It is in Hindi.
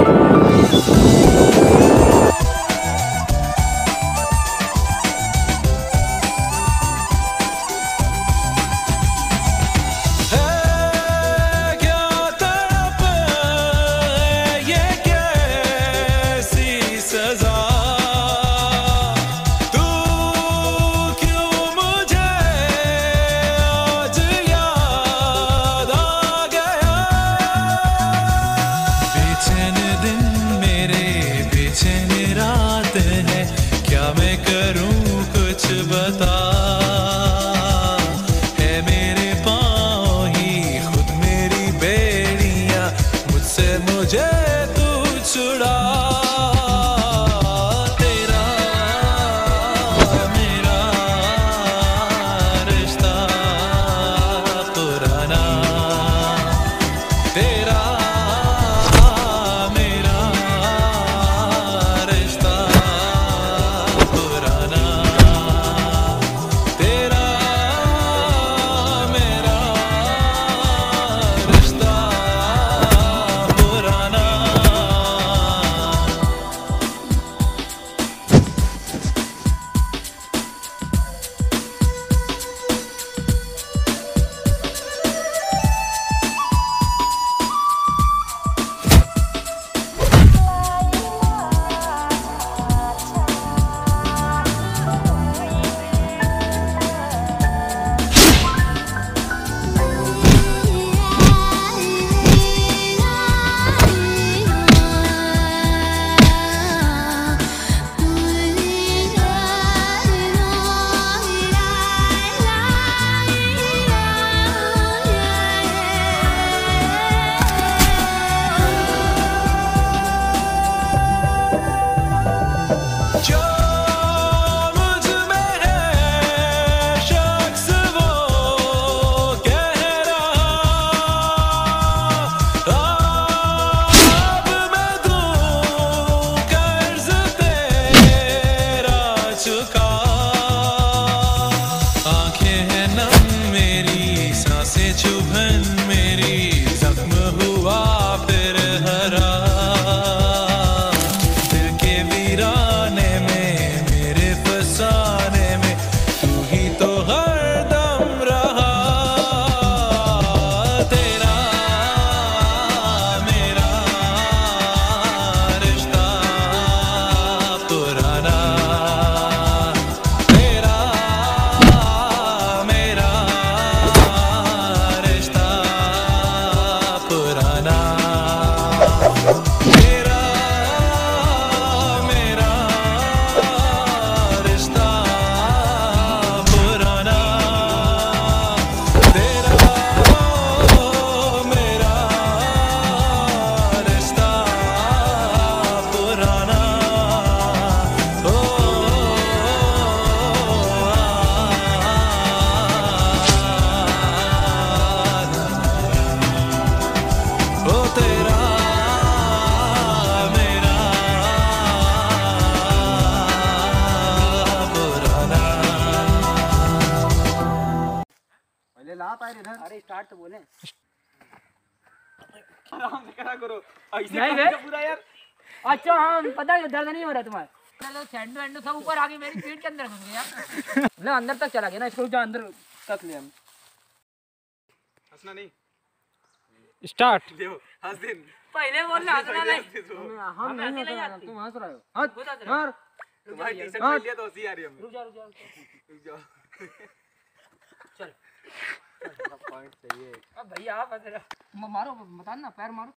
よし! Yeah. Joe. Yeah. ला पाए इधर अरे स्टार्ट तो बोले। आराम से करा करो? ऐसे नहीं पूरा यार? अच्छा हाँ पता है दर्द नहीं हो रहा तुम्हारा। चलो सैंडो वैंडो सब ऊपर आ गई मेरी पीठ के अंदर घुस गया। ले अंदर तक चला गया ना इसको जो अंदर तक ले हम। हंसना नहीं। स्टार्ट देखो हंस दे पहले बोल रहा हंसना नहीं। हम नहीं हंस रहे तुम हंस रहे हो। हंस हाँ। मार। तुम्हारी टी शर्ट पहन लिया तो हँसी आ रही है हमें रुक जा रुक जा। रुक जा। रुक जाओ चाहिए। अब भैया आप मारो बता ना पैर मारो।